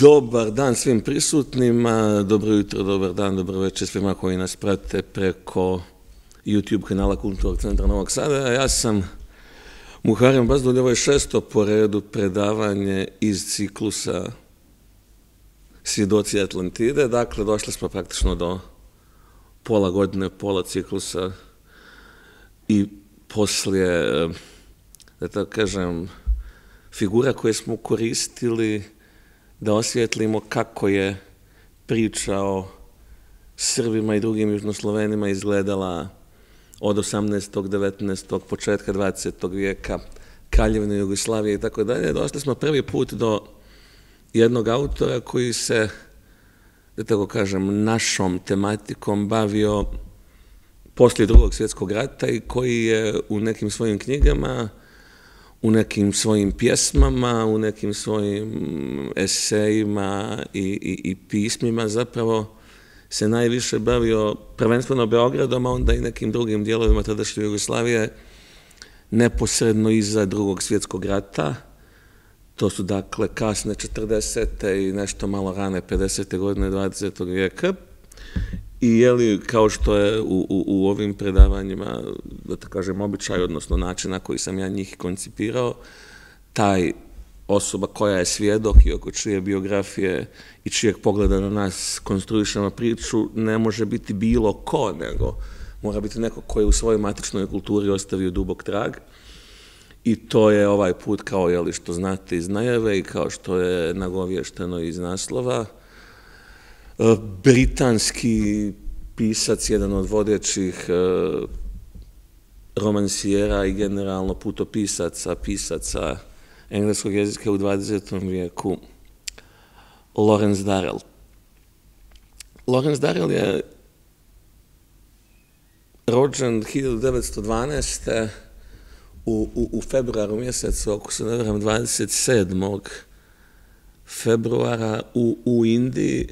Dobar dan svim prisutnima, dobro jutro, dobar dan, dobro večer svima koji nas prate preko YouTube kanala Kulturnog centra Novog Sada. Ja sam Muharem Bazdulj, ovo je šesto po redu predavanje iz ciklusa Svjedoci Atlantide. Dakle, došli smo praktično do pola godine, pola ciklusa i poslije, da tako kažem, figura koje smo koristili da osvjetlimo kako je priča o Srbima i drugim južnoslovenima izgledala od 18. 19. početka 20. vijeka, Kraljevne Jugoslavije i tako dalje. Došli smo prvi put do jednog autora koji se, da tako kažem, našom tematikom bavio poslije drugog svjetskog rata i koji je u nekim svojim knjigama u nekim svojim pjesmama, u nekim svojim esejima i, i, i pismima zapravo se najviše bavio prvenstveno Beogradom, a onda i nekim drugim dijelovima tadašnje Jugoslavije neposredno iza drugog svjetskog rata. To su dakle kasne 40. i nešto malo rane 50. godine 20. vijeka. I je li, kao što je u, u, u ovim predavanjima, da tako kažem, običaj, odnosno način na koji sam ja njih koncipirao, taj osoba koja je svjedok i oko čije biografije i čijeg pogleda na nas konstruišemo priču, ne može biti bilo ko, nego mora biti neko koji je u svojoj matičnoj kulturi ostavio dubok trag. I to je ovaj put kao, jeli, što znate iz najave i kao što je nagovješteno iz naslova, britanski pisac, jedan od vodećih e, romansijera i generalno putopisaca, pisaca engleskog jezika u 20. vijeku, Lawrence Darrell. Lawrence Darrell je rođen 1912. u, u, u februaru mjesecu, ako se ne vjerujem, 27. februara u, u Indiji,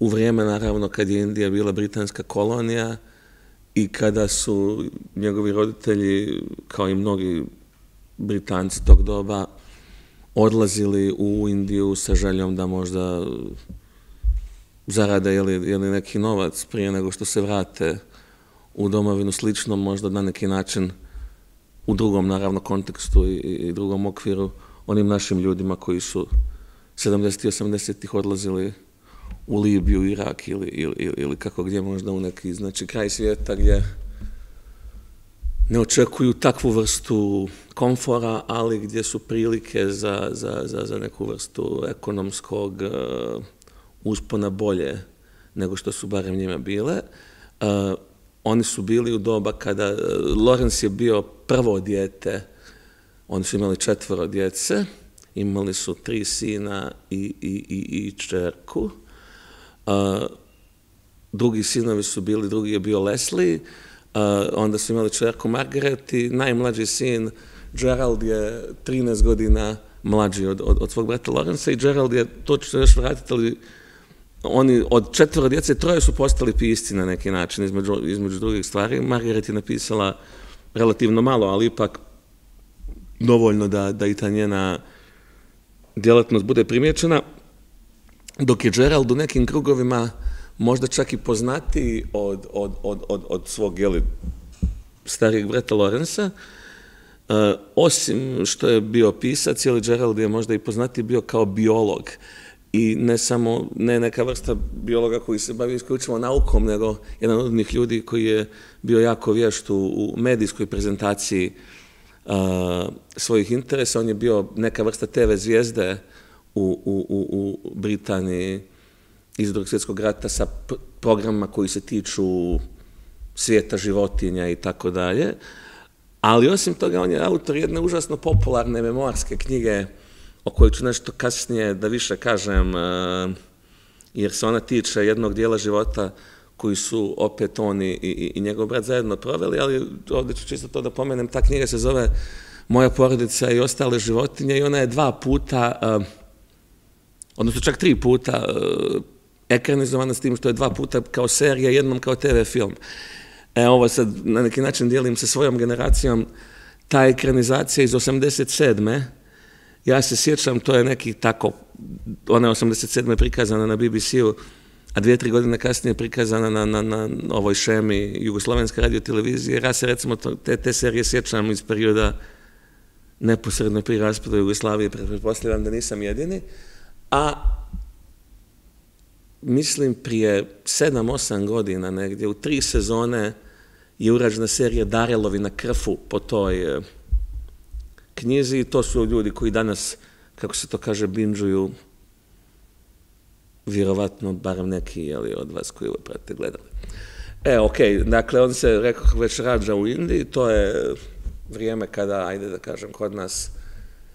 u vrijeme naravno kad je Indija bila britanska kolonija i kada su njegovi roditelji, kao i mnogi Britanci tog doba, odlazili u Indiju sa željom da možda zarade ili, ili neki novac prije nego što se vrate u domovinu slično, možda na neki način u drugom, naravno, kontekstu i, i drugom okviru onim našim ljudima koji su 70. i 80. odlazili u Libiju, Irak ili, ili, ili, kako gdje možda u neki, znači kraj svijeta gdje ne očekuju takvu vrstu komfora, ali gdje su prilike za, za, za, za neku vrstu ekonomskog uh, uspona bolje nego što su barem njima bile. Uh, oni su bili u doba kada uh, Lorenz je bio prvo dijete, oni su imali četvoro djece, imali su tri sina i, i, i, i čerku, a, drugi sinovi su bili, drugi je bio Leslie, a, onda su imali čerku Margaret i najmlađi sin Gerald je 13 godina mlađi od, od, od svog brata Lorenza i Gerald je, to ću se još vratiti, ali oni od četvora djece, troje su postali pisci na neki način, između, između drugih stvari. Margaret je napisala relativno malo, ali ipak dovoljno da, da i ta njena djelatnost bude primjećena dok je Gerald u nekim krugovima možda čak i poznatiji od, od, od, od, svog jeli, starijeg brata Lorenza, uh, osim što je bio pisac, jeli Gerald je možda i poznatiji bio kao biolog i ne samo, ne neka vrsta biologa koji se bavi isključivo naukom, nego jedan od onih ljudi koji je bio jako vješt u, u medijskoj prezentaciji uh, svojih interesa. On je bio neka vrsta TV zvijezde u, u, u, u Britaniji iz drugog svjetskog rata sa programima koji se tiču svijeta životinja i tako dalje. Ali osim toga, on je autor jedne užasno popularne memoarske knjige o kojoj ću nešto kasnije da više kažem, e, jer se ona tiče jednog dijela života koji su opet on i, i, i njegov brat zajedno proveli, ali ovdje ću čisto to da pomenem, ta knjiga se zove Moja porodica i ostale životinje i ona je dva puta uh, odnosno čak tri puta uh, ekranizovana s tim što je dva puta kao serija, jednom kao TV film. E, ovo sad na neki način dijelim sa svojom generacijom, ta ekranizacija iz 87. ja se sjećam, to je neki tako, ona je 87. prikazana na BBC-u, a dvije, tri godine kasnije prikazana na, na, na ovoj šemi Jugoslovenske radio televizije. Ja se recimo te, te serije sjećam iz perioda neposredno pri raspadu Jugoslavije, pretpostavljam da nisam jedini, a mislim prije 7-8 godina negdje, u tri sezone je urađena serija Darelovi na krfu po toj e, knjizi. To su ljudi koji danas, kako se to kaže, binđuju vjerovatno barem neki jeli, od vas koji ovo prate gledali. E, ok, dakle, on se, rekao, već rađa u Indiji, to je vrijeme kada, ajde da kažem, kod nas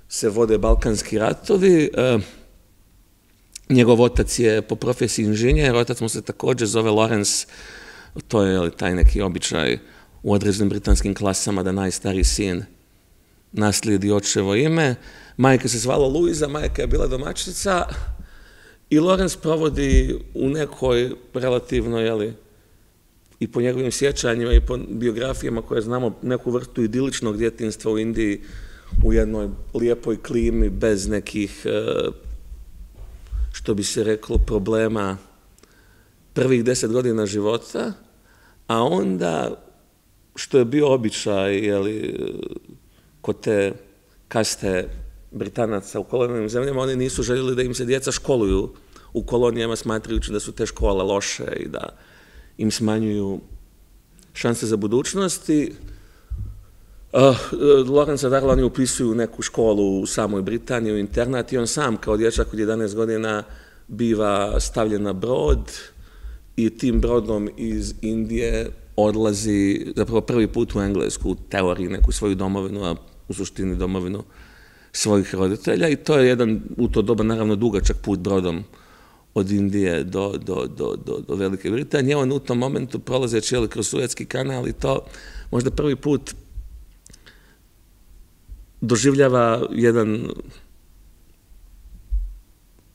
se vode balkanski ratovi. E, njegov otac je po profesiji inženjer, otac mu se također zove Lorenz, to je taj neki običaj u određenim britanskim klasama da najstariji sin naslijedi očevo ime. Majka se zvala Luiza, majka je bila domaćica, I Lorenz provodi u nekoj relativno, jeli, i po njegovim sjećanjima i po biografijama koje znamo, neku vrstu idiličnog djetinstva u Indiji u jednoj lijepoj klimi, bez nekih, e, što bi se reklo, problema prvih deset godina života, a onda, što je bio običaj, jeli, kod te kaste Britanaca u kolonijalnim zemljama, oni nisu željeli da im se djeca školuju u kolonijama smatrajući da su te škole loše i da im smanjuju šanse za budućnost i uh, Lorenza Darla oni upisuju neku školu u samoj Britaniji, u internat i on sam kao dječak od 11 godina biva stavljen na brod i tim brodom iz Indije odlazi zapravo prvi put u Englesku, u teoriji neku svoju domovinu, a u suštini domovinu svojih roditelja i to je jedan u to doba naravno dugačak put brodom od Indije do, do, do, do, do Velike Britanije. On u tom momentu prolazeći kroz Suetski kanal i to možda prvi put doživljava jedan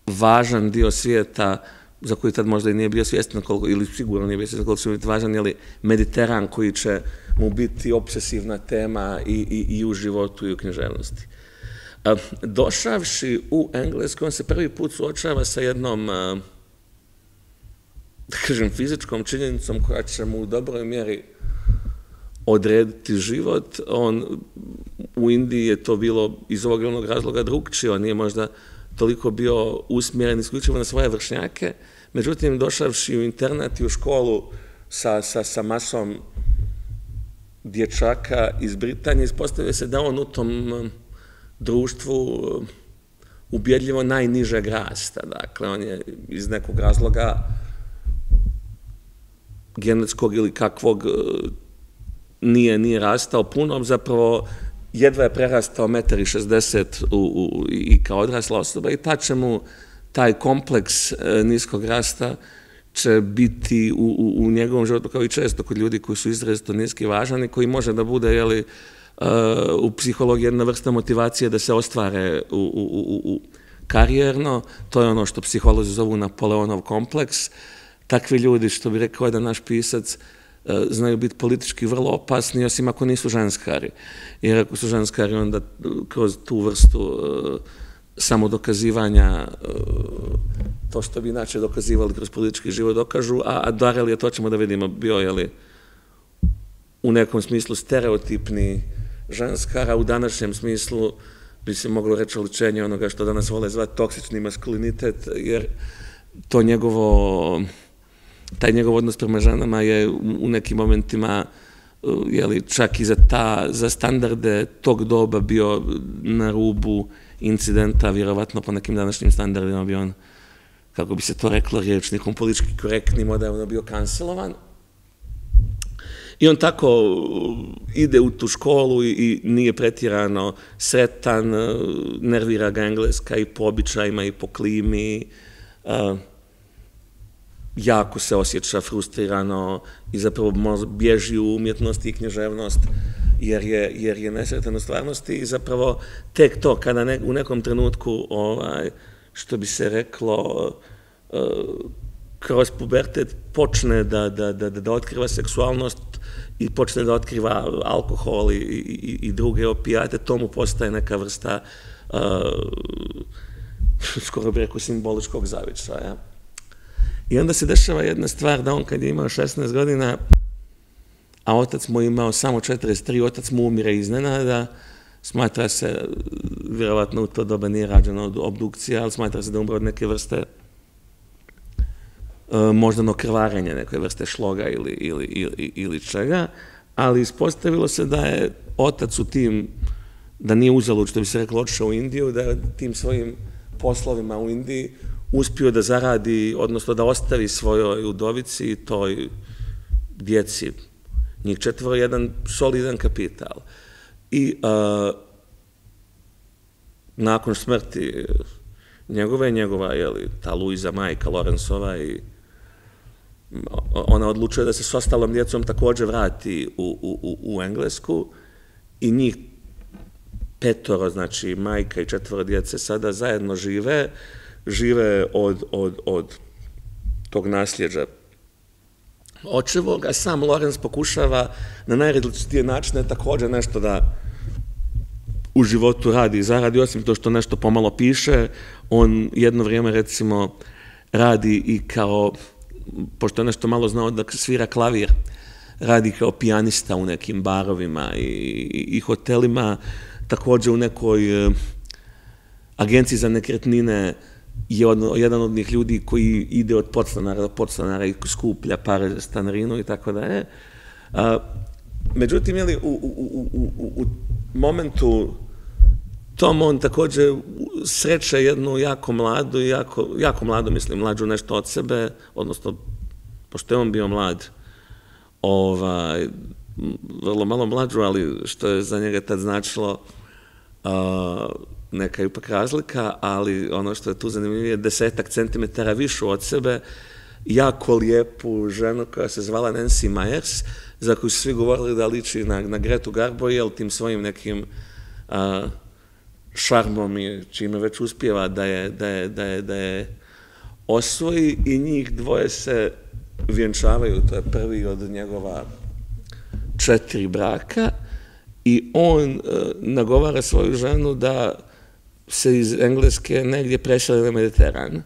važan dio svijeta za koji tad možda i nije bio svjestan koliko, ili sigurno nije bio svjestan koliko će biti važan, jeli Mediteran koji će mu biti obsesivna tema i, i, i u životu i u književnosti. Došavši u Englesku, on se prvi put suočava sa jednom, da kažem, fizičkom činjenicom koja će mu u dobroj mjeri odrediti život. On, u Indiji je to bilo iz ovog onog razloga drugčije, on nije možda toliko bio usmjeren isključivo na svoje vršnjake, međutim, došavši u internet i u školu sa, sa, sa masom dječaka iz Britanije, ispostavlja se da on u tom društvu ubjedljivo najnižeg rasta. Dakle, on je iz nekog razloga genetskog ili kakvog nije, nije rastao puno, zapravo jedva je prerastao 1,60 m u, u, i kao odrasla osoba i ta će mu taj kompleks eh, niskog rasta će biti u, u, u njegovom životu kao i često kod ljudi koji su izrazito niski važan i koji može da bude, jeli, uh, u psihologiji jedna vrsta motivacije da se ostvare u, u, u, u karijerno, to je ono što psiholozi zovu Napoleonov kompleks. Takvi ljudi, što bi rekao jedan naš pisac, e, znaju biti politički vrlo opasni, osim ako nisu ženskari. Jer ako su ženskari, onda kroz tu vrstu uh, samodokazivanja, uh, to što bi inače dokazivali kroz politički život dokažu, a, a Darel je, to ćemo da vidimo, bio je li u nekom smislu stereotipni ženskara u današnjem smislu bi se moglo reći oličenje onoga što danas vole zvati toksični maskulinitet, jer to njegovo, taj njegov odnos prema ženama je u nekim momentima jeli, čak i za, ta, za standarde tog doba bio na rubu incidenta, vjerovatno po nekim današnjim standardima bi on, kako bi se to reklo riječnikom, politički korektni model bio kancelovan, I on tako ide u tu školu i, nije pretjerano sretan, uh, nervira ga engleska i po običajima i po klimi, uh, jako se osjeća frustrirano i zapravo bježi u umjetnost i knježevnost jer je, jer je nesretan u stvarnosti i zapravo tek to kada ne, u nekom trenutku ovaj, što bi se reklo uh, kroz pubertet počne da, da, da, da otkriva seksualnost i počne da otkriva alkohol i, i, i druge opijate, to mu postaje neka vrsta skoro bi rekao simboličkog zavičaja. I onda se dešava jedna stvar da on kad je imao 16 godina, a otac mu imao samo 43, otac mu umire iznenada, smatra se, vjerovatno u to doba nije rađena od obdukcija, ali smatra se da umre od neke vrste e, moždano krvarenja, neke vrste šloga ili, ili, ili, ili čega, ali ispostavilo se da je otac u tim, da nije uzalud, što bi se reklo, otišao u Indiju, da tim svojim poslovima u Indiji uspio da zaradi, odnosno da ostavi svojoj udovici i toj djeci, njih četvoro, jedan solidan kapital. I a, nakon smrti njegove, njegova, jeli, ta Luiza majka Lorenzova i ona odlučuje da se s ostalom djecom takođe vrati u, u, u, Englesku i njih petoro, znači majka i četvoro djece sada zajedno žive, žive od, od, od tog nasljeđa. Očevog, a sam Lorenz pokušava na najrazličitije načine takođe nešto da u životu radi i zaradi, osim to što nešto pomalo piše, on jedno vrijeme recimo radi i kao, pošto je nešto malo znao da svira klavir, radi kao pijanista u nekim barovima i, i, hotelima, takođe u nekoj uh, agenciji za nekretnine je od, jedan od njih ljudi koji ide od podstanara do podstanara i skuplja pare za stanarinu i tako da je. Međutim, jeli, u, u, u, u, u momentu tom on takođe sreće jednu jako mladu, jako, jako mladu, mislim, mlađu nešto od sebe, odnosno, pošto je on bio mlad, ovaj, vrlo malo mlađu, ali što je za njega tad značilo, uh, neka ipak razlika, ali ono što je tu zanimljivije, desetak centimetara višu od sebe, jako lijepu ženu koja se zvala Nancy Myers, za koju su svi govorili da liči na, na Gretu Garboyel, tim svojim nekim a, šarmom i čime već uspjeva da je, da je, da je, da je osvoji i njih dvoje se vjenčavaju, to je prvi od njegova četiri braka i on uh, nagovara svoju ženu da se iz Engleske negdje preseli na Mediteran,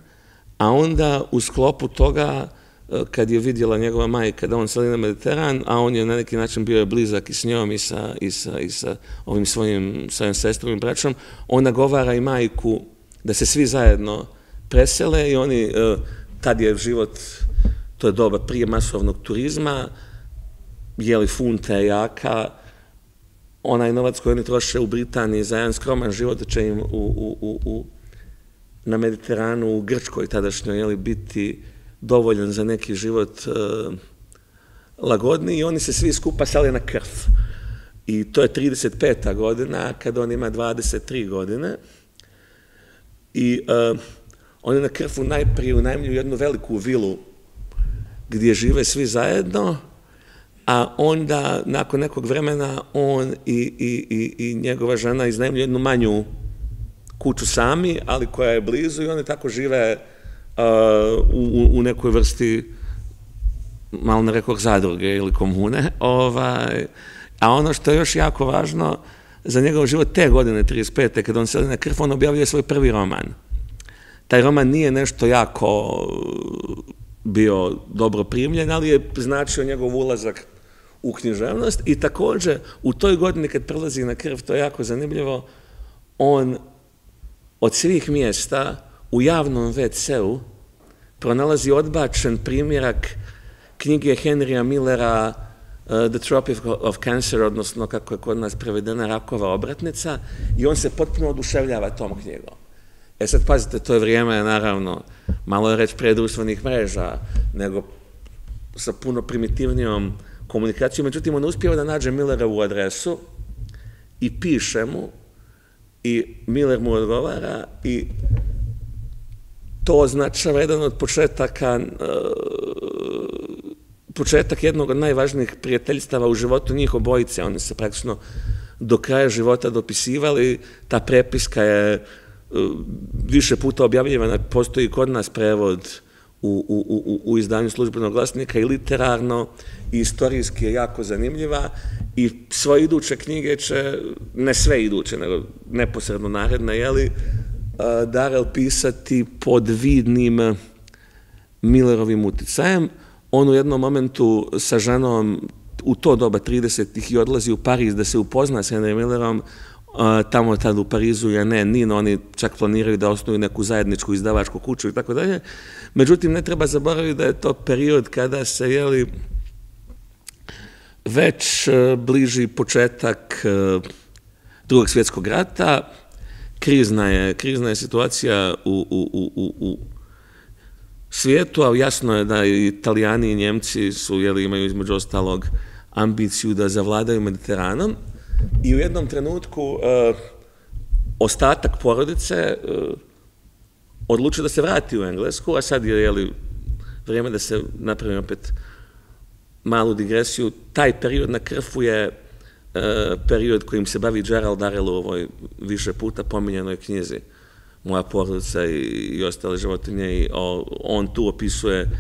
a onda u sklopu toga e, kad je vidjela njegova majka da on seli na Mediteran, a on je na neki način bio je blizak i s njom i sa, i sa, i sa ovim svojim, svojim sestrom i braćom, on nagovara i majku da se svi zajedno presele i oni, e, tad je život, to je doba prije masovnog turizma, jeli funte jaka, onaj novac koji oni troše u Britaniji za jedan skroman život će im u, u, u, u, na Mediteranu, u Grčkoj tadašnjoj, jeli, biti dovoljan za neki život uh, lagodni i oni se svi skupa sali na krv. I to je 35. godina, kada on ima 23 godine. I uh, oni na krfu najprije unajmljuju jednu veliku vilu gdje žive svi zajedno, a onda nakon nekog vremena on i, i, i, i njegova žena iznajemlju jednu manju kuću sami, ali koja je blizu i oni tako žive uh, u, u nekoj vrsti malo ne rekao zadruge ili komune, ovaj, a ono što je još jako važno za njegov život te godine, 35. kada on sedi na krv, on objavljuje svoj prvi roman. Taj roman nije nešto jako bio dobro primljen, ali je značio njegov ulazak u književnost i takođe u toj godini kad prelazi na krv, to je jako zanimljivo, on od svih mjesta u javnom WC-u pronalazi odbačen primjerak knjige Henrya Millera uh, The Tropic of Cancer, odnosno kako je kod nas prevedena rakova obratnica, i on se potpuno oduševljava tom knjigom. E sad, pazite, to je vrijeme, naravno, malo je reći predruštvenih mreža, nego sa puno primitivnijom komunikaciju, međutim on uspjeva da nađe Millerovu adresu i piše mu i Miller mu odgovara i to označava jedan od početaka uh, početak jednog od najvažnijih prijateljstava u životu njih obojice. Oni se praktično do kraja života dopisivali. Ta prepiska je uh, više puta objavljivana, postoji kod nas prevod u, u, u, u izdanju službenog glasnika i literarno i istorijski je jako zanimljiva i svoje iduće knjige će, ne sve iduće, nego neposredno naredne, jeli, Darel pisati pod vidnim Millerovim uticajem. On u jednom momentu sa ženom u to doba 30-ih i odlazi u Pariz da se upozna sa Henry Millerom, tamo tad u Parizu je ne Nino, oni čak planiraju da osnuju neku zajedničku izdavačku kuću i tako dalje. Međutim, ne treba zaboraviti da je to period kada se, jeli, već e, bliži početak e, drugog svjetskog rata, krizna je, krizna je situacija u, u, u, u svijetu, ali jasno je da i italijani i njemci su, jeli, imaju između ostalog ambiciju da zavladaju Mediteranom i u jednom trenutku uh, ostatak porodice uh, odluči da se vrati u Englesku, a sad je, jeli, vrijeme da se napravi opet malu digresiju. Taj period na krfu je uh, period kojim se bavi Gerald Darrell u ovoj više puta pominjenoj knjizi Moja porodica i, i ostale životinje i o, on tu opisuje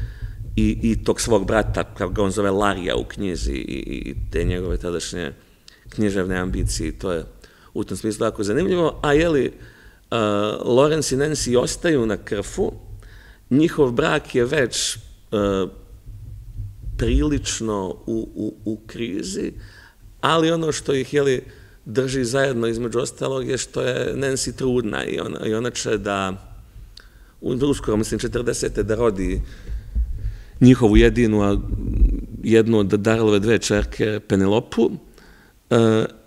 i, i tog svog brata, kako ga on zove Larija u knjizi i, i te njegove tadašnje književne ambicije. To je u tom smislu jako zanimljivo. A jeli, uh, Lorenz i Nancy ostaju na krfu, njihov brak je već uh, prilično u, u, u krizi, ali ono što ih, jeli, drži zajedno između ostalog je što je Nancy trudna i ona, i ona će da uskoro, mislim, 40. da rodi njihovu jedinu, a jednu od Darlove dve čerke, Penelopu,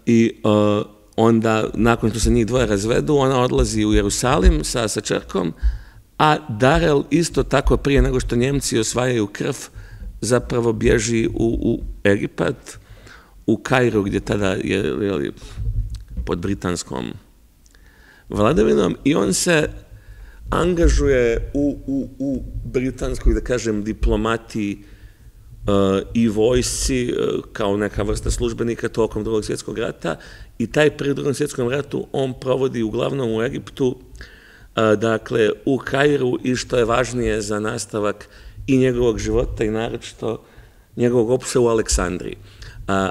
i uh, onda, nakon što se njih dvoje razvedu, ona odlazi u Jerusalim sa, sa čerkom, a Darel isto tako prije nego što Njemci osvajaju krv, zapravo bježi u, u Egipat, u Kairu, gdje tada je, je pod britanskom vladavinom i on se angažuje u, u, u britanskoj, da kažem, diplomatiji i vojsci uh, kao neka vrsta službenika tokom drugog svjetskog rata i taj pri drugom svjetskom ratu on provodi uglavnom u Egiptu, uh, dakle u Kairu i što je važnije za nastavak i njegovog života i naročito njegovog opisa u Aleksandriji.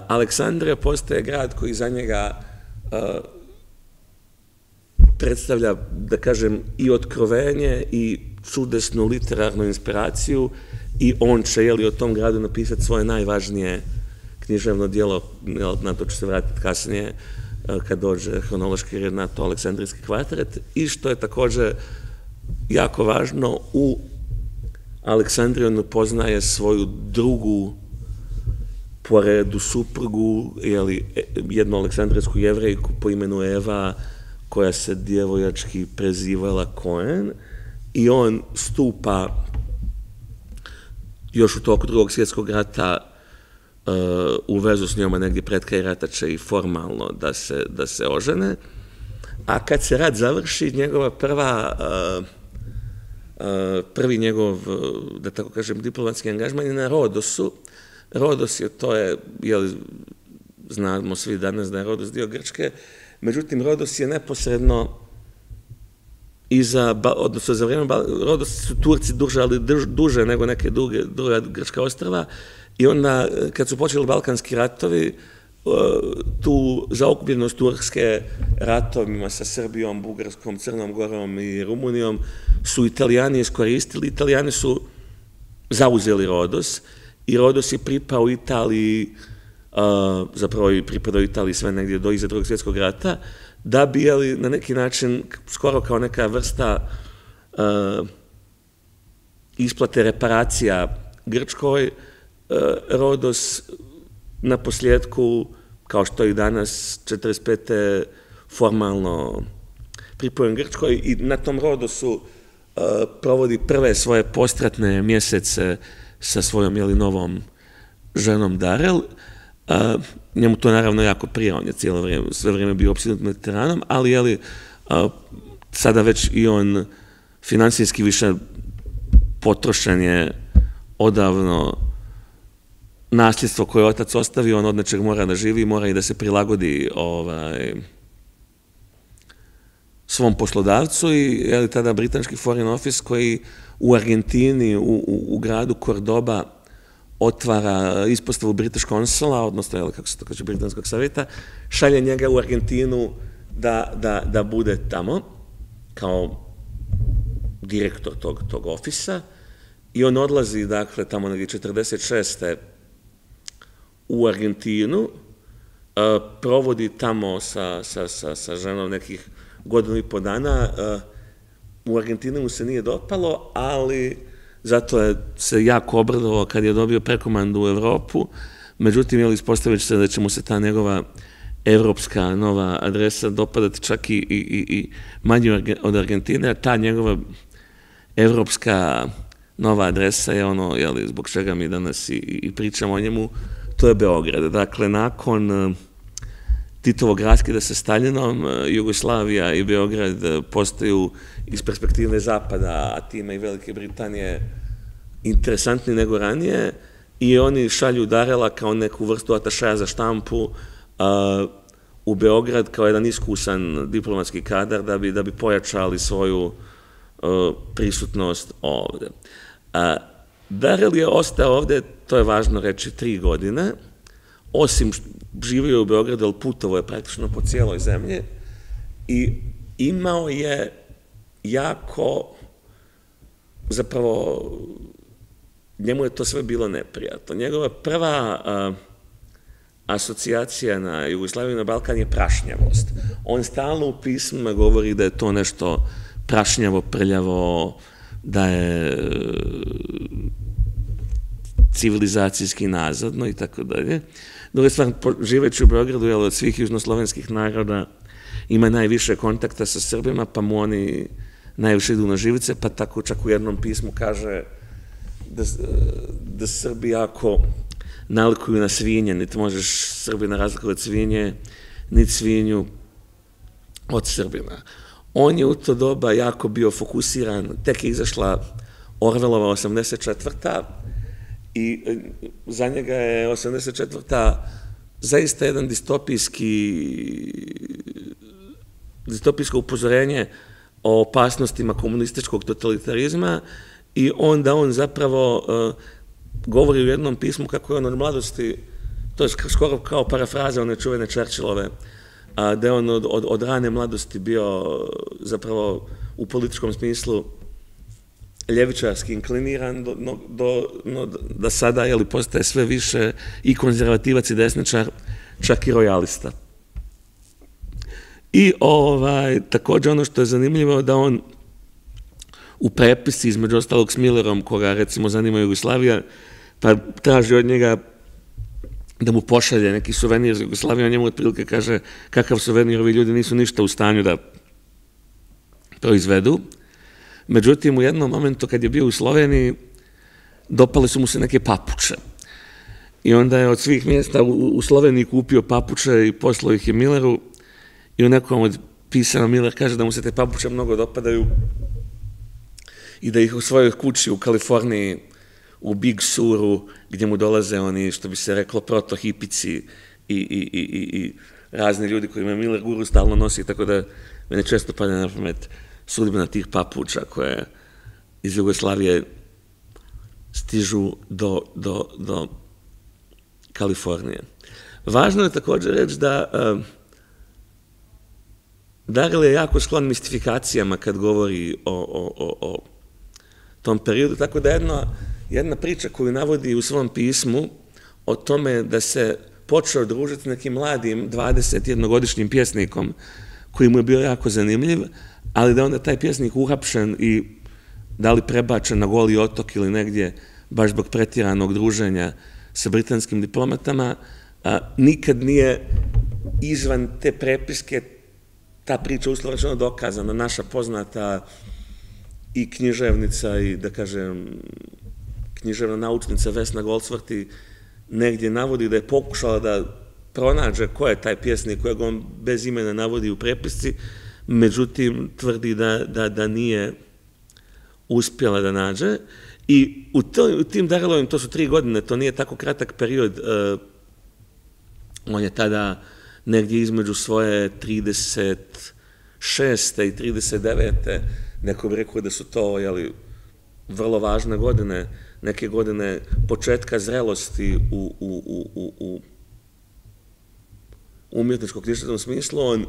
Aleksandrija postaje grad koji za njega predstavlja, da kažem, i otkrovenje i čudesnu literarnu inspiraciju i on će, jeli, o tom gradu napisati svoje najvažnije književno dijelo, na to ću se vratiti kasnije, kad dođe hronološki red na to Aleksandrijski kvartret i što je takođe jako važno, u Aleksandriju on poznaje svoju drugu po redu suprugu, jeli, jednu aleksandrijsku jevrejku po imenu Eva, koja se djevojački prezivala Koen, i on stupa još u toku drugog svjetskog rata uh, u vezu s njoma negdje pred kraj rata će i formalno da se, da se ožene, a kad se rat završi, njegova prva uh, uh, prvi njegov, da tako kažem, diplomatski angažman je na Rodosu, Rodos je, to je, jel, znamo svi danas da je Rodos dio Grčke, međutim, Rodos je neposredno iza, odnosno za vrijeme, Rodos su Turci držali duže nego neke druge, druga grčka ostrava i onda, kad su počeli Balkanski ratovi, tu zaokupljenost Turske ratovima sa Srbijom, Bugarskom, Crnom Gorom i Rumunijom su italijani iskoristili. Italijani su zauzeli Rodos i Rodos je pripao Italiji, uh, zapravo i pripadao Italiji sve negdje do iza drugog svjetskog rata, da bi jeli, na neki način, skoro kao neka vrsta uh, isplate reparacija Grčkoj, Rodos na posljedku, kao što i danas, 45. formalno pripojen Grčkoj i na tom Rodosu provodi prve svoje postratne mjesece sa svojom jeli, novom ženom Darel. A, njemu to naravno jako prije, on je cijelo vrijeme, sve vrijeme bio opsidnut Mediteranom, ali jeli, a, sada već i on finansijski više potrošen je odavno nasljedstvo koje je otac ostavio, on od nečeg mora da živi, mora i da se prilagodi ovaj, svom poslodavcu i je li tada britanski foreign office koji u Argentini, u, u, u gradu Cordoba, otvara ispostavu British Consula, odnosno, jel, kako se to kaže, Britanskog savjeta, šalje njega u Argentinu da, da, da bude tamo, kao direktor tog, tog ofisa, i on odlazi, dakle, tamo negdje 46. u Argentinu, provodi tamo sa, sa, sa, sa ženom nekih godinu i po dana, u Argentini mu se nije dopalo, ali zato je se jako obradovao kad je dobio prekomandu u Evropu, međutim, je li ispostavit se da će mu se ta njegova evropska nova adresa dopadati čak i, i, i manje od Argentine, a ta njegova evropska nova adresa je ono, jeli, zbog čega mi danas i, i pričamo o njemu, to je Beograd. Dakle, nakon Titovog raskida sa Staljinom, Jugoslavija i Beograd postaju iz perspektive Zapada, a time i Velike Britanije, interesantni nego ranije i oni šalju Darela kao neku vrstu atašaja za štampu a, u Beograd kao jedan iskusan diplomatski kadar da bi, da bi pojačali svoju prisutnost ovde. A, Darel je ostao ovde, to je važno reći, tri godine, osim živio u Beogradu, ali putovo je praktično po cijeloj zemlji i imao je jako, zapravo, njemu je to sve bilo neprijatno. Njegova prva a, asocijacija na Jugoslaviju na Balkan je prašnjavost. On stalno u pismima govori da je to nešto prašnjavo, prljavo, da je civilizacijski nazadno i tako dalje. Druga stvar, živeći u Beogradu, jel, od svih južnoslovenskih naroda ima najviše kontakta sa Srbima, pa mu oni najviše idu na živice, pa tako čak u jednom pismu kaže da, da Srbi jako nalikuju na svinje, niti možeš Srbina razlikovati svinje, niti svinju od Srbina. On je u to doba jako bio fokusiran, tek je izašla Orvelova 84. i e, za njega je 84. zaista jedan distopijski distopijsko upozorenje o opasnostima komunističkog totalitarizma i onda on zapravo uh, govori u jednom pismu kako je on od mladosti, to je skoro kao parafraza one čuvene Churchillove, da je on od, od, od rane mladosti bio zapravo u političkom smislu ljevičarski inkliniran do, no, do, no, da sada jeli, postaje sve više i konzervativac i desničar, čak i rojalista. I ovaj, takođe ono što je zanimljivo da on u prepisi između ostalog s Millerom, koga recimo zanima Jugoslavija, pa traži od njega da mu pošalje neki suvenir iz Jugoslavije, on njemu otprilike kaže kakav suvenir ovi ljudi nisu ništa u stanju da proizvedu. Međutim, u jednom momentu kad je bio u Sloveniji, dopale su mu se neke papuče. I onda je od svih mjesta u, Sloveniji kupio papuče i poslao ih je Milleru i u nekom od pisama Miller kaže da mu se te papuče mnogo dopadaju i da ih u svojoj kući u Kaliforniji u Big Suru, gdje mu dolaze oni, što bi se reklo, protohipici i, i, i, i, i razni ljudi koji me Miller Guru stalno nosi, tako da mene često pada na pamet sudbina tih papuča koje iz Jugoslavije stižu do, do, do Kalifornije. Važno je također reći da uh, Darle je jako sklon mistifikacijama kad govori o, o, o, o tom periodu, tako da jedna, jedna priča koju navodi u svom pismu o tome da se počeo družiti nekim mladim 21-godišnjim pjesnikom koji mu je bio jako zanimljiv, ali da onda taj pjesnik uhapšen i da li prebačen na goli otok ili negdje baš zbog pretjeranog druženja sa britanskim diplomatama, a, nikad nije izvan te prepiske ta priča uslovno dokazana, naša poznata i književnica i da kažem književna naučnica Vesna Goldsvrti negdje navodi da je pokušala da pronađe ko je taj pjesnik kojeg on bez imena navodi u prepisci, međutim tvrdi da, da, da nije uspjela da nađe i u, to, u tim Darilovim, to su tri godine, to nije tako kratak period, uh, on je tada negdje između svoje 36. i 39. Neko bi rekao da su to, jeli, vrlo važne godine, neke godine početka zrelosti u, u, u, u, u umjetničko-književnom smislu, on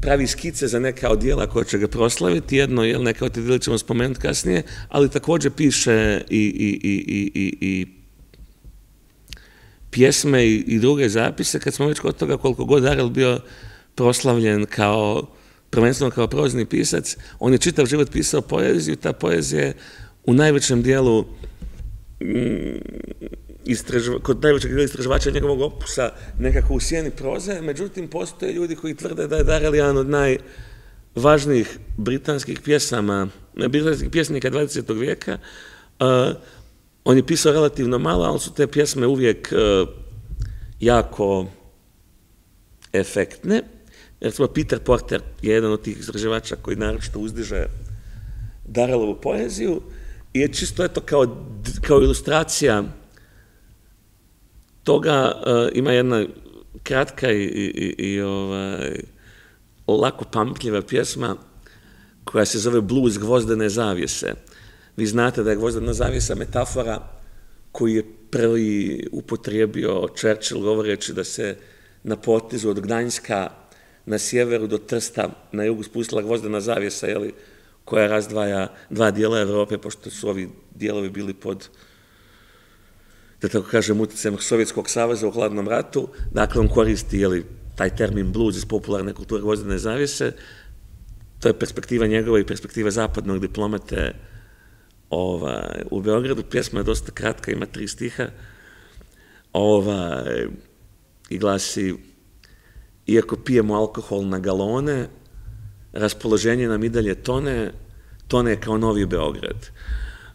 pravi skice za neka od dijela koja će ga proslaviti, jedno, jel, neka od dijela ćemo spomenuti kasnije, ali takođe piše i, i, i, i, i, i pjesme i, i druge zapise, kad smo već kod toga koliko god Darel bio proslavljen kao, prvenstveno kao prozni pisac, on je čitav život pisao poeziju, ta poezija je u najvećem dijelu mm, istražva, kod najvećeg dijela istraživača njegovog opusa nekako u sjeni proze, međutim postoje ljudi koji tvrde da je Darel jedan od najvažnijih britanskih pjesama, britanskih pjesnika 20. vijeka. Uh, on je pisao relativno malo, ali su te pjesme uvijek uh, jako efektne. Recimo, Peter Porter je jedan od tih istraživača koji naročito uzdiže Darelovu poeziju i je čisto eto kao, kao ilustracija toga uh, ima jedna kratka i, i, i ovaj, lako pamtljiva pjesma koja se zove Blues gvozdene zavjese. Vi znate da je gvozdena zavjesa metafora koju je prvi upotrijebio Churchill govoreći da se na potezu od Gdanjska na sjeveru do Trsta na jugu spustila gvozdena zavjesa, jeli, koja razdvaja dva dijela Evrope, pošto su ovi dijelovi bili pod da tako kažem, utjecajem Sovjetskog saveza u hladnom ratu, dakle on koristi jeli, taj termin blues iz popularne kulture gvozdene zavise, to je perspektiva njegova i perspektiva zapadnog diplomate ova, u Beogradu, pjesma je dosta kratka, ima tri stiha, ova, i glasi iako pijemo alkohol na galone, raspoloženje nam i dalje tone, tone kao novi Beograd.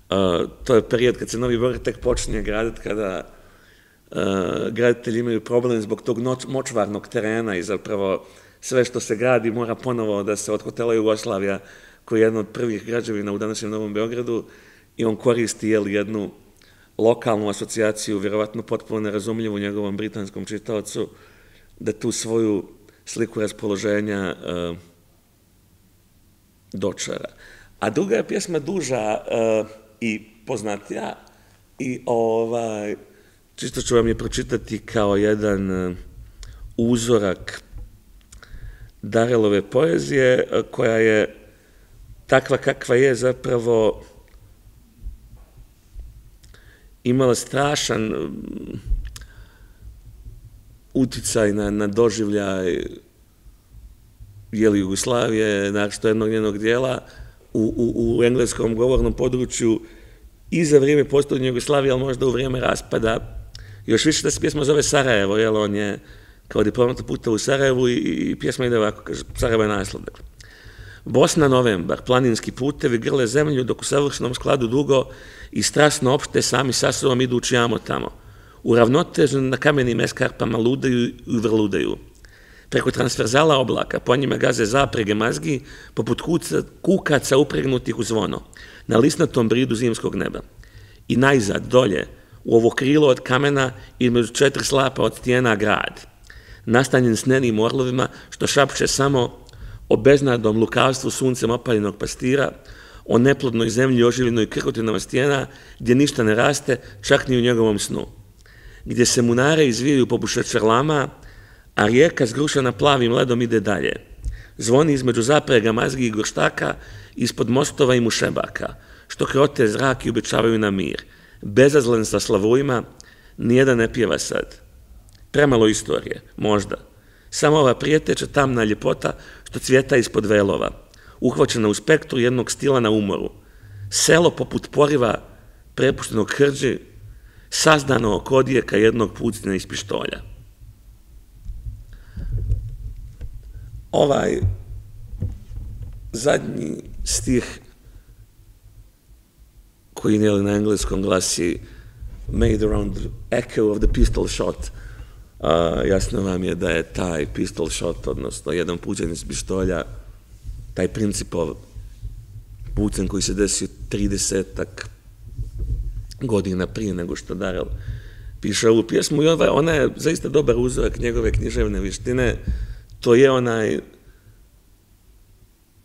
Uh, to je period kad se Novi Beograd tek počinje graditi, kada uh, graditelji imaju problem zbog tog noć, močvarnog terena i zapravo sve što se gradi mora ponovo da se od hotela Jugoslavija, koji je jedna od prvih građevina u današnjem Novom Beogradu, i on koristi jel, jednu lokalnu asocijaciju, vjerovatno potpuno nerazumljivu njegovom britanskom čitaocu, da tu svoju sliku raspoloženja uh, dočara. A druga je pjesma duža, uh, i poznatija i ovaj, čisto ću vam je pročitati kao jedan e, uzorak Darelove poezije e, koja je takva kakva je zapravo imala strašan e, uticaj na, na doživljaj jeli Jugoslavije, našto jednog njenog dijela, u, u, u engleskom govornom području i za vrijeme postojanja Jugoslavije, ali možda u vrijeme raspada. Još više da se pjesma zove Sarajevo, jer on je kao diplomata puta u Sarajevu i, i pjesma ide ovako, kaže, Sarajevo je naslov. Dakle. Bosna novembar, planinski putevi grle zemlju dok u savršenom skladu dugo i strasno opšte sami sa sobom idući amo tamo. U ravnotežu na kamenim eskarpama ludaju i vrludaju preko transverzala oblaka, po njima gaze zaprege mazgi, poput kuca, kukaca upregnutih u zvono, na lisnatom bridu zimskog neba. I najzad, dolje, u ovo krilo od kamena između četiri slapa od stijena grad, nastanjen snenim orlovima, što šapće samo o beznadom lukavstvu suncem opaljenog pastira, o neplodnoj zemlji oživljenoj krhotinama stijena, gdje ništa ne raste, čak ni u njegovom snu. Gdje se munare izvijaju poput šećerlama, a rijeka zgrušena plavim ledom ide dalje. Zvoni između zaprega mazgi i gorštaka, ispod mostova i mušebaka, što krote zrak i običavaju na mir. Bezazlen sa slavujima, nijedan ne pjeva sad. Premalo istorije, možda. Samo ova prijeteča tamna ljepota što cvjeta ispod velova, uhvaćena u spektru jednog stila na umoru. Selo poput poriva prepuštenog hrđi, sazdano oko odijeka jednog pucnja iz pištolja. ovaj zadnji stih koji je na engleskom glasi made around echo of the pistol shot. Uh, jasno vam je da je taj pistol shot, odnosno jedan pućan iz pištolja, taj principov pucan koji se desio 30 godina prije nego što Darel piše ovu pjesmu i ona je zaista dobar uzorak njegove književne vištine, to je onaj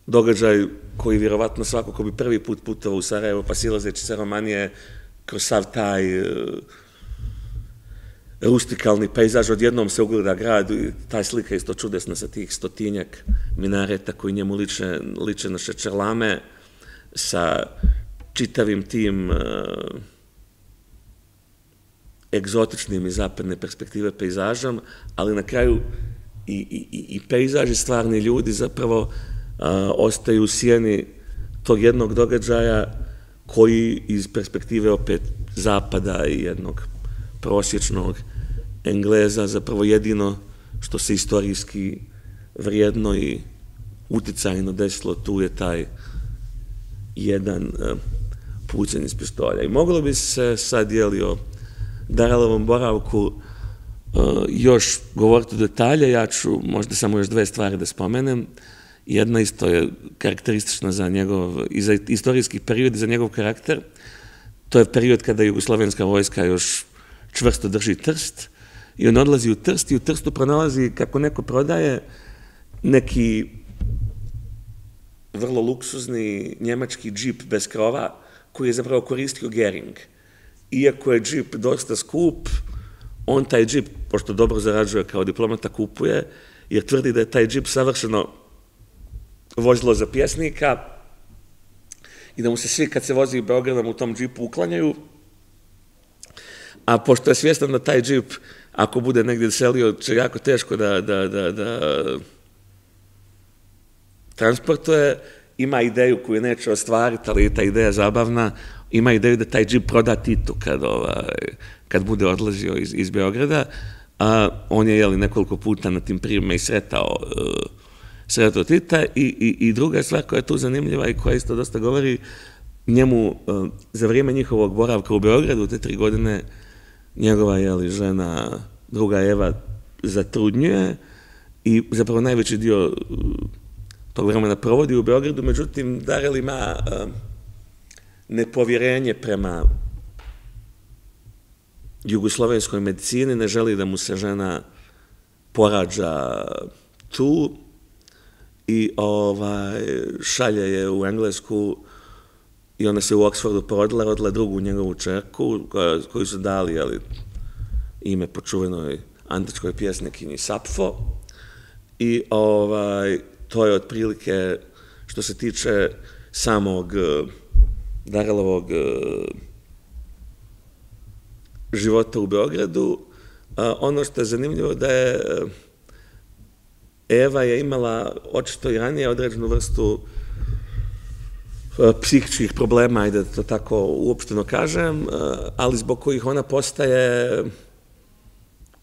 događaj koji vjerovatno svako ko bi prvi put putovao u Sarajevo, pa silazeći sa Romanije kroz sav taj uh, rustikalni pejzaž, odjednom se ugleda grad, i taj slika je isto čudesna sa tih stotinjak minareta koji njemu liče, liče na šečerlame, sa čitavim tim uh, egzotičnim iz zapadne perspektive pejzažom, ali na kraju i, i, i pejzaži stvarni ljudi zapravo a, ostaju u tog jednog događaja koji iz perspektive opet zapada i jednog prosječnog Engleza zapravo jedino što se istorijski vrijedno i uticajno desilo tu je taj jedan uh, pucanj iz pistolja. I moglo bi se sad jeli o Daralovom boravku uh, još govoriti detalje, ja ću možda samo još dve stvari da spomenem. Jedna isto je karakteristična za njegov, i za istorijski period i za njegov karakter. To je period kada jugoslovenska vojska još čvrsto drži trst i on odlazi u trst i u trstu pronalazi kako neko prodaje neki vrlo luksuzni njemački džip bez krova koji je zapravo koristio Gering. Iako je džip dosta skup, on taj džip, pošto dobro zarađuje kao diplomata, kupuje, jer tvrdi da je taj džip savršeno vozilo za pjesnika. I da mu se svi kad se vozi Beogradom u tom džipu uklanjaju, a pošto je svjestan da taj džip, ako bude negdje selio, će jako teško da, da, da, da transportuje, ima ideju koju neće ostvariti, ali je ta ideja zabavna, ima ideju da taj džip proda Titu kad, ovaj, kad bude odlazio iz, iz Beograda, a on je jeli nekoliko puta na tim primima i sretao, uh, sretao Tita i, i, i druga stvar koja je tu zanimljiva i koja isto dosta govori, njemu uh, za vrijeme njihovog boravka u Beogradu, te tri godine, njegova jeli, žena, druga Eva, zatrudnjuje i zapravo najveći dio uh, tog vremena provodi u Beogradu, međutim, Darel ima uh, nepovjerenje prema jugoslovenskoj medicini, ne želi da mu se žena porađa tu i ovaj, šalje je u Englesku i ona se u Oxfordu porodila, rodila drugu njegovu čerku koju su dali ali, ime po čuvenoj antičkoj pjesnikinji Sapfo i ovaj, to je otprilike što se tiče samog Daralovog e, života u Beogradu. Ono što je zanimljivo da je e, Eva je imala očito i ranije određenu vrstu e, psihičkih problema, ajde da to tako uopšteno kažem, ali zbog kojih ona postaje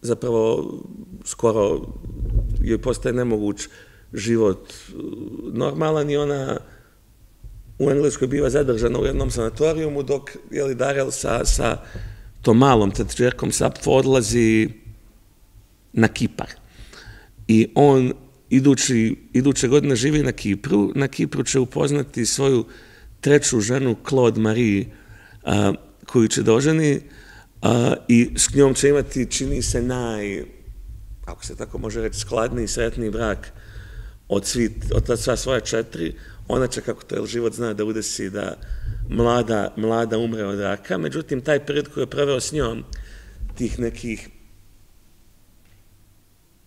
zapravo skoro joj postaje nemoguć život normalan i ona u Engleskoj biva zadržana u jednom sanatorijumu, dok je li Darel sa, sa tom malom tetčerkom Sapfo odlazi na Kipar. I on idući, iduće godine živi na Kipru. Na Kipru će upoznati svoju treću ženu, Claude Marie, a, koju će doženi a, i s njom će imati, čini se, naj, ako se tako može reći, skladniji, sretniji brak od, svi, od sva svoja četiri, ona će, kako to je život zna, da udesi da mlada, mlada umre od raka, međutim, taj period koji je praveo s njom, tih nekih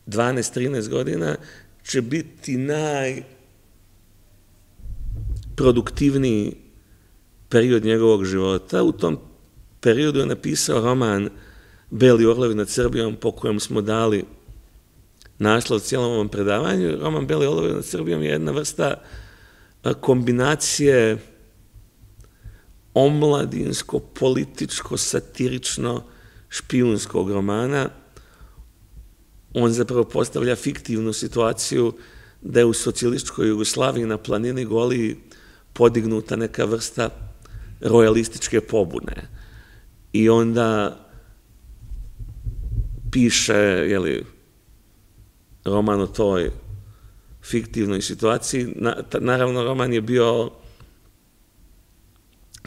12-13 godina, će biti najproduktivniji period njegovog života. U tom periodu je napisao roman Beli orlovi nad Srbijom, po kojem smo dali naslov cijelom ovom predavanju. Roman Beli orlovi nad Srbijom je jedna vrsta kombinacije omladinsko, političko, satirično, špijunskog romana, on zapravo postavlja fiktivnu situaciju da je u socijalističkoj Jugoslaviji na planini Goli podignuta neka vrsta rojalističke pobune. I onda piše, jeli, roman o toj fiktivnoj situaciji. Na, naravno, roman je bio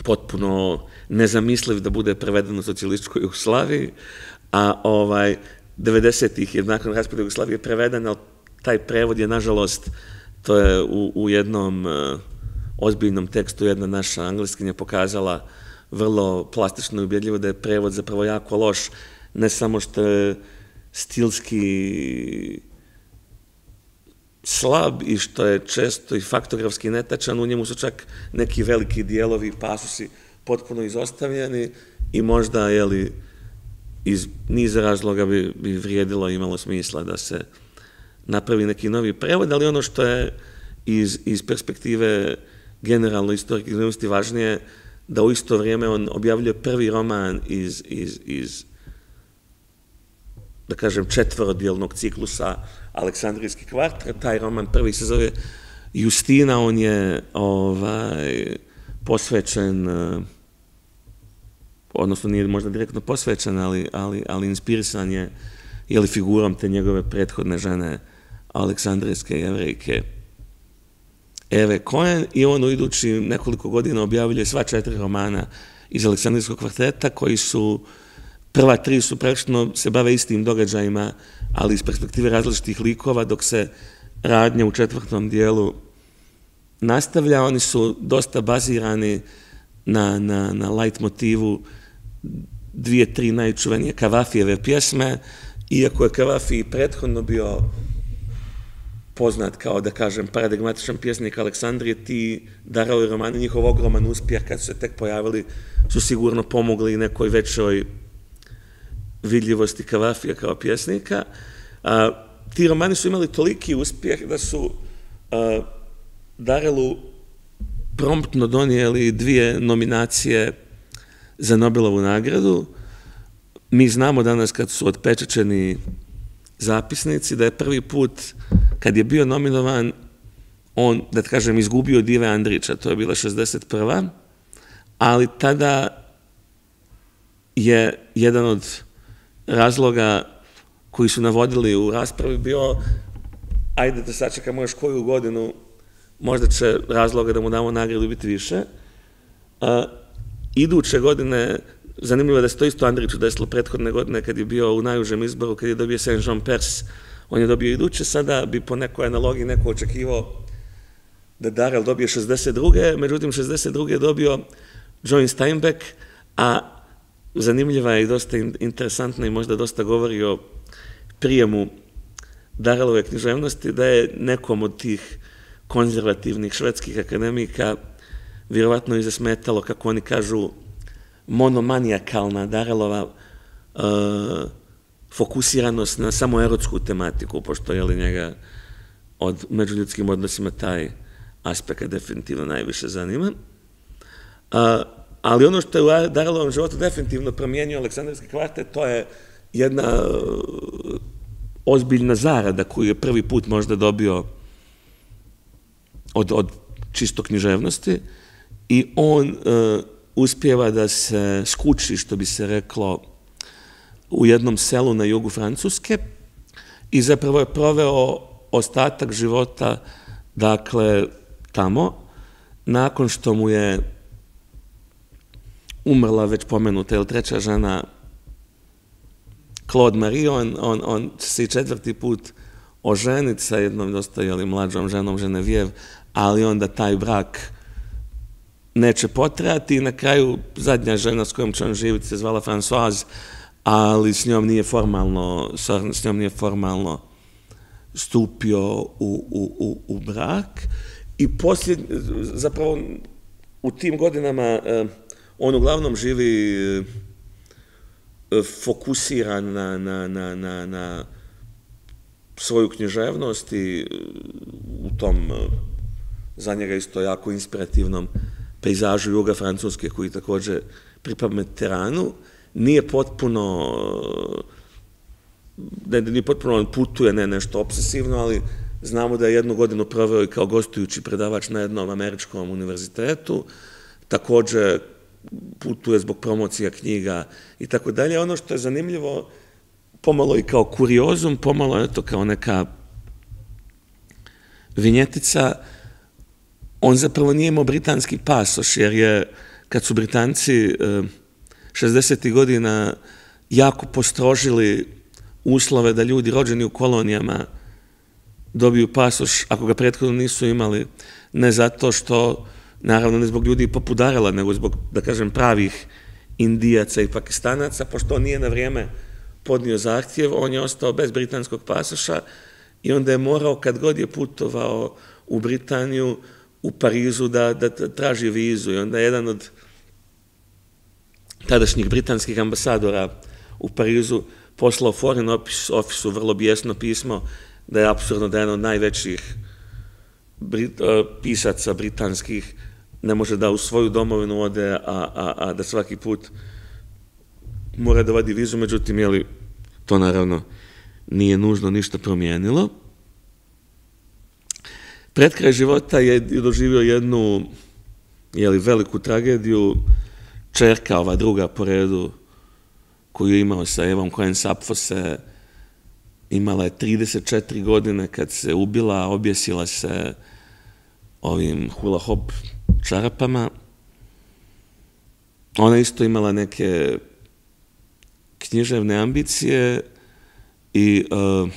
potpuno nezamisliv da bude preveden u socijalističkoj Jugoslaviji, a ovaj, 90-ih je nakon raspada Jugoslavije preveden, ali taj prevod je, nažalost, To je u, u jednom uh, ozbiljnom tekstu jedna naša angleskinja pokazala vrlo plastično i ubjedljivo da je prevod zapravo jako loš, ne samo što je stilski slab i što je često i faktografski netačan, u njemu su čak neki veliki dijelovi pasusi potpuno izostavljeni i možda, jeli, iz niza razloga bi, bi vrijedilo i imalo smisla da se napravi neki novi prevod, ali ono što je iz, iz perspektive generalno istorike znanosti važnije, da u isto vrijeme on objavljuje prvi roman iz, iz, iz da kažem, četvorodjelnog ciklusa Aleksandrijski kvart. Taj roman prvi se zove Justina, on je ovaj, posvećen, odnosno nije možda direktno posvećen, ali, ali, ali inspirisan je jeli figurom te njegove prethodne žene Aleksandrijske jevrejke Eve Cohen i on u idući nekoliko godina objavljuje sva četiri romana iz Aleksandrijskog kvarteta koji su Prva tri su praktično se bave istim događajima, ali iz perspektive različitih likova, dok se radnja u četvrtom dijelu nastavlja. Oni su dosta bazirani na, na, na light motivu dvije, tri najčuvenije Kavafijeve pjesme, iako je Kavafi prethodno bio poznat kao, da kažem, paradigmatičan pjesnik Aleksandrije, ti darovi romani, njihov ogroman uspjeh kad su se tek pojavili, su sigurno pomogli nekoj većoj vidljivosti Kavafija kao pjesnika. A, ti romani su imali toliki uspjeh da su a, Darelu promptno donijeli dvije nominacije za Nobelovu nagradu. Mi znamo danas kad su otpečečeni zapisnici da je prvi put kad je bio nominovan on, da kažem, izgubio Dive Andrića, to je bila 61. Ali tada je jedan od razloga koji su navodili u raspravi bio ajde da sačekamo još koju godinu, možda će razloga da mu damo nagradu biti više. Iduće godine, zanimljivo je da se to isto Andriću desilo prethodne godine kad je bio u najužem izboru, kad je dobio Saint-Jean Pers, on je dobio iduće, sada bi po nekoj analogiji neko očekivao da Darrell dobije 62. Međutim, 62. je dobio John Steinbeck, a zanimljiva je i dosta interesantna i možda dosta govori o prijemu Darelove književnosti, da je nekom od tih konzervativnih švedskih akademika vjerovatno i zasmetalo, kako oni kažu, monomanijakalna Darelova uh, fokusiranost na samo erotsku tematiku, pošto je li njega od međuljudskim odnosima taj aspekt definitivno najviše zanima. Uh, Ali ono što je u Daralovom životu definitivno promijenio Aleksandrski kvartet, to je jedna uh, ozbiljna zarada koju je prvi put možda dobio od, od čisto književnosti i on uh, uspjeva da se skuči, što bi se reklo, u jednom selu na jugu Francuske i zapravo je proveo ostatak života, dakle, tamo, nakon što mu je umrla već pomenuta, ili treća žena Claude Marie, on, on, on se četvrti put oženiti sa jednom dosta jeli, mlađom ženom Ženevijev, ali onda taj brak neće potrajati. Na kraju zadnja žena s kojom će on živjeti se zvala Françoise, ali s njom nije formalno, s njom nije formalno stupio u, u, u, u brak. I posljednji, zapravo u tim godinama eh, on uglavnom živi e, fokusiran na, na, na, na, na svoju književnost i e, u tom za njega isto jako inspirativnom pejzažu juga Francuske koji takođe pripada Mediteranu, nije potpuno ne, nije potpuno on putuje, ne nešto obsesivno, ali znamo da je jednu godinu proveo i kao gostujući predavač na jednom američkom univerzitetu, takođe putuje zbog promocija knjiga i tako dalje. Ono što je zanimljivo, pomalo i kao kuriozum, pomalo to kao neka vinjetica, on zapravo nije imao britanski pasoš, jer je, kad su Britanci 60. Eh, godina jako postrožili uslove da ljudi rođeni u kolonijama dobiju pasoš ako ga prethodno nisu imali, ne zato što, naravno ne zbog ljudi poput Darela, nego zbog, da kažem, pravih Indijaca i Pakistanaca, pošto on nije na vrijeme podnio zahtjev, on je ostao bez britanskog pasoša i onda je morao, kad god je putovao u Britaniju, u Parizu, da, da traži vizu. I onda je jedan od tadašnjih britanskih ambasadora u Parizu poslao Foreign Office, office vrlo bijesno pismo da je apsurdno da je jedan od najvećih Brit, uh, pisaca britanskih ne može da u svoju domovinu ode, a, a, a da svaki put mora da vadi vizu, međutim, jeli, to naravno nije nužno ništa promijenilo. Pred kraj života je doživio jednu jeli, veliku tragediju, čerka, ova druga po redu, koju je imao sa Evom Cohen Sapfo se imala je 34 godine kad se ubila, objesila se ovim hula hop čarapama. Ona isto imala neke književne ambicije i uh,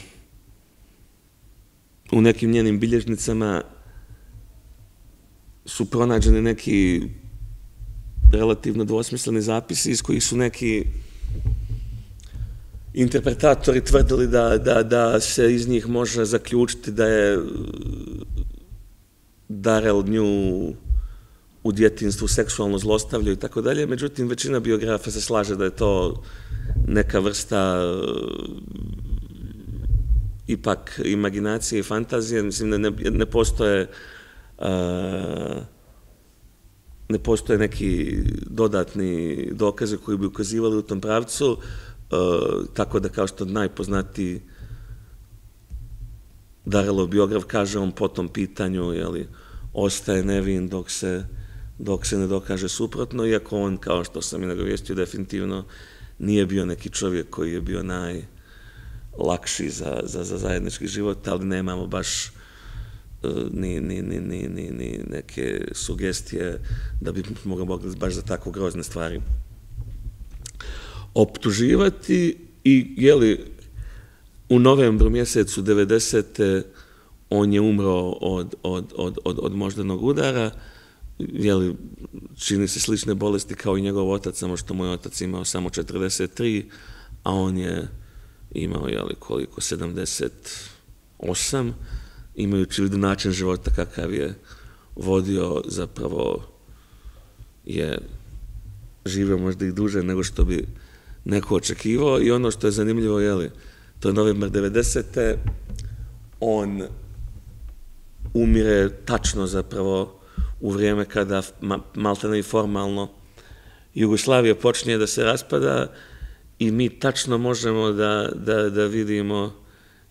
u nekim njenim bilježnicama su pronađeni neki relativno dvosmisleni zapisi iz kojih su neki interpretatori tvrdili da, da, da se iz njih može zaključiti da je Darel nju u djetinstvu seksualno zlostavljaju i tako dalje, međutim većina biografa se slaže da je to neka vrsta ipak imaginacije i fantazije, mislim da ne, ne postoje uh, ne postoje neki dodatni dokaze koji bi ukazivali u tom pravcu, uh, tako da kao što najpoznatiji Darelov biograf kaže on po tom pitanju, jeli, ostaje nevin dok se, dok se ne dokaže suprotno, iako on, kao što sam i nagovijestio, definitivno nije bio neki čovjek koji je bio naj lakši za, za, za zajednički život, ali nemamo baš uh, ni, ni, ni, ni, ni, ni neke sugestije da bi mogli baš za tako grozne stvari optuživati i jeli u novembru mjesecu 90. on je umro od, od, od, od, od moždanog udara, jeli, čini se slične bolesti kao i njegov otac, samo što moj otac imao samo 43, a on je imao, jeli, koliko, 78, imajući vidu način života kakav je vodio, zapravo je živio možda i duže nego što bi neko očekivao i ono što je zanimljivo, jeli, to je novembar 90. On umire tačno zapravo u vrijeme kada maltene i formalno Jugoslavija počinje da se raspada i mi tačno možemo da, da, da vidimo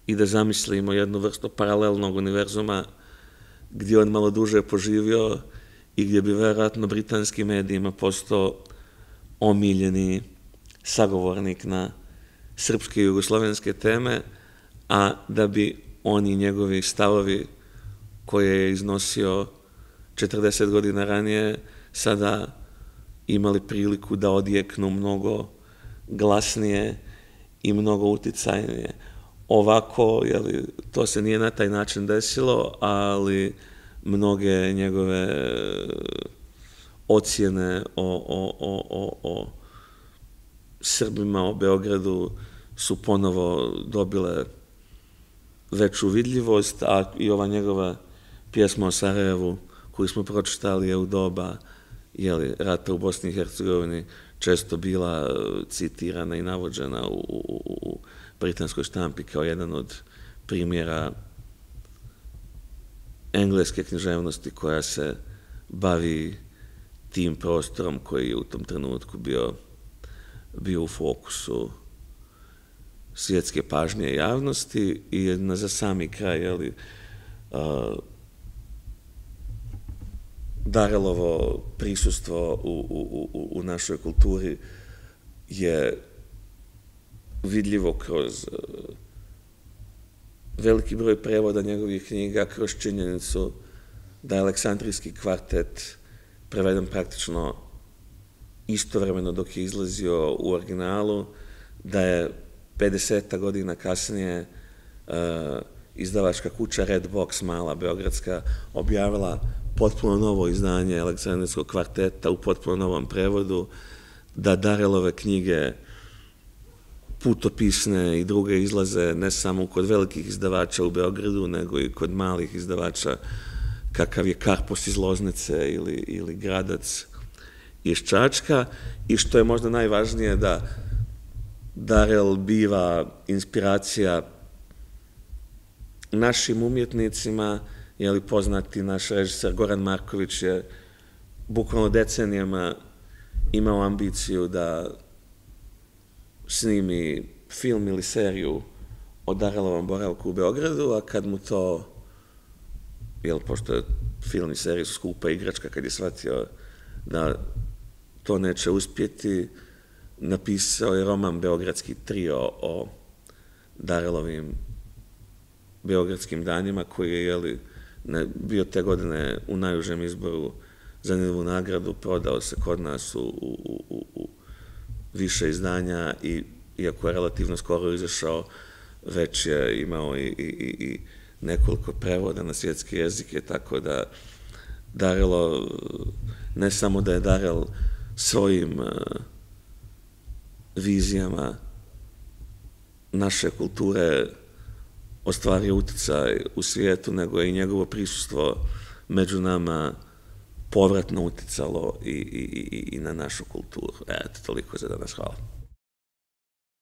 i da zamislimo jednu vrstu paralelnog univerzuma gdje on malo duže poživio i gdje bi verovatno britanskim medijima postao omiljeni sagovornik na srpske i jugoslovenske teme, a da bi oni njegovi stavovi koje je iznosio 40 godina ranije sada imali priliku da odjeknu mnogo glasnije i mnogo uticajnije. Ovako, jeli, to se nije na taj način desilo, ali mnoge njegove ocjene o, o, o, o, o Srbima, o Beogradu su ponovo dobile veću vidljivost, a i ova njegova pjesma o Sarajevu koju smo pročitali je u doba jeli, rata u Bosni i Hercegovini često bila e, citirana i navođena u, u, u britanskoj štampi kao jedan od primjera engleske književnosti koja se bavi tim prostorom koji je u tom trenutku bio, bio u fokusu svjetske pažnje javnosti i na za sami kraj, jeli, uh, Darelovo prisustvo u, u, u, u našoj kulturi je vidljivo kroz uh, veliki broj prevoda njegovih knjiga, kroz činjenicu da je Aleksandrijski kvartet preveden praktično istovremeno dok je izlazio u originalu, da je 50 godina kasnije uh, izdavačka kuća Redbox, mala beogradska, objavila potpuno novo izdanje Aleksandrijskog kvarteta u potpuno novom prevodu, da Darelove knjige putopisne i druge izlaze ne samo kod velikih izdavača u Beogradu, nego i kod malih izdavača kakav je Karpos iz Loznice ili, ili Gradac iz Čačka. I što je možda najvažnije da Darel biva inspiracija našim umjetnicima, je li poznati naš režiser Goran Marković je bukvalno decenijama imao ambiciju da snimi film ili seriju o Darelovom boravku u Beogradu, a kad mu to, jel, pošto je film i serija su skupa igračka, kad je shvatio da to neće uspjeti, napisao je roman Beogradski trio o Darelovim beogradskim danima, koji je, jeli, ne, bio te godine u najužem izboru za njegovu nagradu, prodao se kod nas u, u, u, u više izdanja i iako je relativno skoro izašao, već je imao i, i, i nekoliko prevoda na svjetske jezike, tako da Darelo, ne samo da je Darel svojim uh, vizijama naše kulture ostvario uticaj u svijetu, nego je i njegovo prisustvo među nama povratno uticalo i, i, i, i na našu kulturu. Eto, toliko za danas. Hvala.